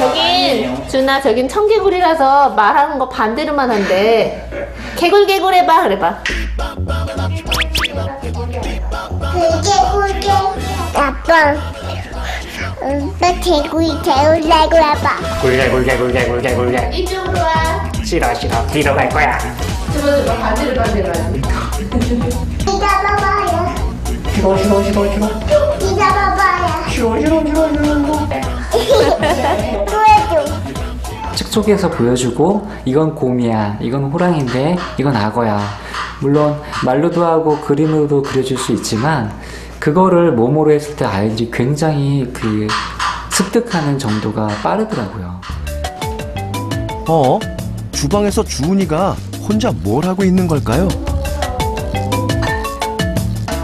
저긴 준아 저긴 청개구리라서 말하는 거 반대로만 한대. 개굴 개굴 해봐 그래봐. 그게 그게 아빠 나 개구리 재우려고 해봐. 굴게 굴게 굴게 굴게 굴게 이쪽으로 와. 싫어 싫어. 뒤로 갈 거야. 저거 저거 반대로 반대로. 하지. 이자 봐봐요. 싫어 싫어 싫어 싫어 이자 봐봐요. 싫어 싫어 싫어 싫어 또 해줘 측쪽에서 보여주고 이건 곰이야, 이건 호랑인데 이건 악어야. 물론 말로도 하고 그림으로도 그려줄 수 있지만 그거를 몸으로 했을 때 아이들이 굉장히 그 습득하는 정도가 빠르더라고요. 어? 주방에서 주은이가 혼자 뭘 하고 있는 걸까요?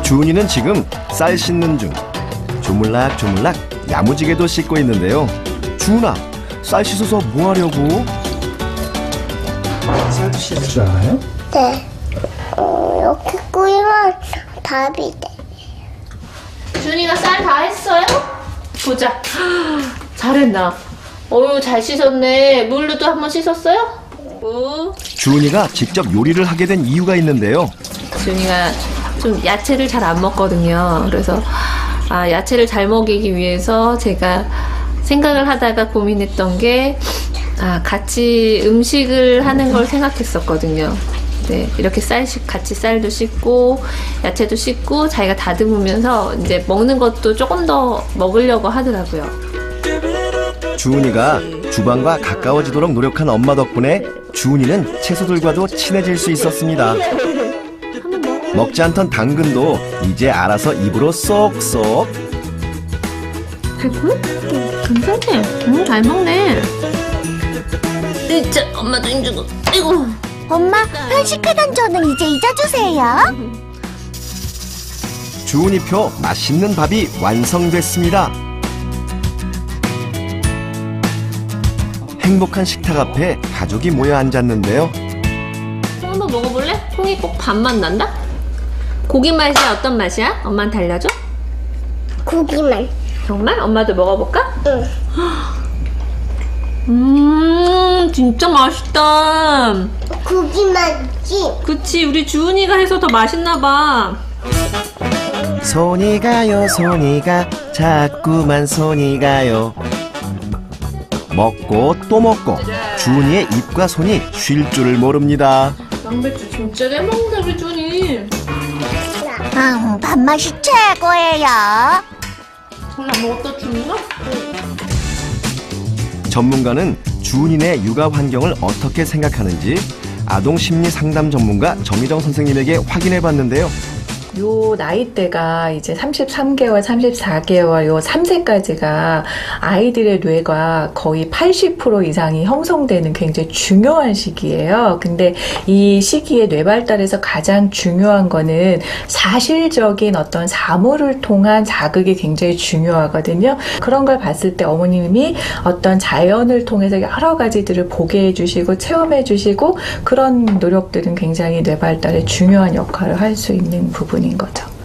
주은이는 지금 쌀 씻는 중. 조물락조물락 야무지게도 씻고 있는데요. 주은아, 쌀 씻어서 뭐 하려고? 쌀도 씻을 줄 알아요? 네 어, 이렇게 끓이면 밥이 돼 준이가 쌀 다 했어요? 보자. 잘했나? 어유 잘 씻었네. 물로도 한번 씻었어요? 오. 주은이가 직접 요리를 하게 된 이유가 있는데요. 준이가 좀 야채를 잘 안 먹거든요. 그래서 아, 야채를 잘 먹이기 위해서 제가 생각을 하다가 고민했던 게 아, 같이 음식을 하는 걸 생각했었거든요. 네, 이렇게 쌀 씻, 같이 쌀도 씻고 야채도 씻고 자기가 다듬으면서 이제 먹는 것도 조금 더 먹으려고 하더라고요. 주은이가 주방과 가까워지도록 노력한 엄마 덕분에 주은이는 채소들과도 친해질 수 있었습니다. 먹지 않던 당근도 이제 알아서 입으로 쏙쏙. 괜찮네. 음, 잘 먹네. 진짜 엄마도 힘주고. 아이고. 엄마 편식하던 저는 이제 잊어주세요 주은이표 맛있는 밥이 완성됐습니다. 행복한 식탁 앞에 가족이 모여 앉았는데요. 콩 한번 먹어볼래? 콩이 꼭 밥맛 난다? 고기 맛이 어떤 맛이야? 엄마한테 알려줘? 고기만 정말? 엄마도 먹어볼까? 응 음, 진짜 맛있다. 고기만지 그치, 우리 주은이가 해서 더 맛있나 봐. 손이 가요 손이 가 자꾸만 손이 가요 먹고 또 먹고 주은이의 입과 손이 쉴 줄을 모릅니다 양배추 진짜 잘 먹는다, 우리 주은이. 음, 밥맛이 최고예요 전문가는 주은이네 육아 환경을 어떻게 생각하는지 아동 심리 상담 전문가 정희정 선생님에게 확인해 봤는데요 요 나이대가 이제 33개월, 34개월, 요 3세까지가 아이들의 뇌가 거의 80% 이상이 형성되는 굉장히 중요한 시기예요. 근데 이 시기에 뇌 발달에서 가장 중요한 거는 사실적인 어떤 사물을 통한 자극이 굉장히 중요하거든요. 그런 걸 봤을 때 어머님이 어떤 자연을 통해서 여러 가지들을 보게 해주시고 체험해 주시고 그런 노력들은 굉장히 뇌 발달에 중요한 역할을 할 수 있는 부분인 거죠.